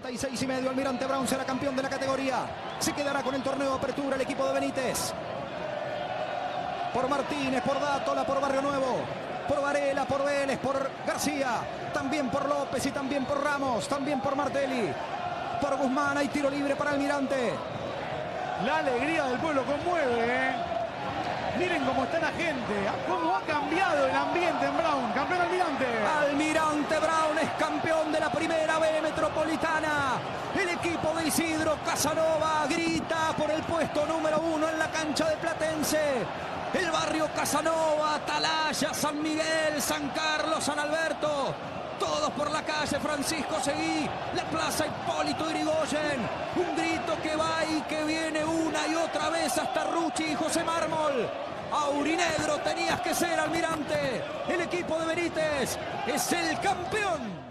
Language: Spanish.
36 y medio. Almirante Brown será campeón de la categoría. Se quedará con el torneo de apertura el equipo de Benítez. Por Martínez, por Dátola, por Barrio Nuevo. Por Varela, por Vélez, por García. También por López y también por Ramos. También por Martelli. Por Guzmán hay tiro libre para Almirante. La alegría del pueblo conmueve, ¿eh? Miren cómo está la gente, cómo ha cambiado el ambiente El equipo de Isidro Casanova grita por el puesto número uno en la cancha de Platense. El barrio Casanova, Atalaya, San Miguel, San Carlos, San Alberto. Todos por la calle Francisco Seguí, la plaza Hipólito Irigoyen. Un grito que va y que viene una y otra vez hasta Ruchi y José Mármol. Aurinegro tenías que ser almirante. El equipo de Benítez es el campeón.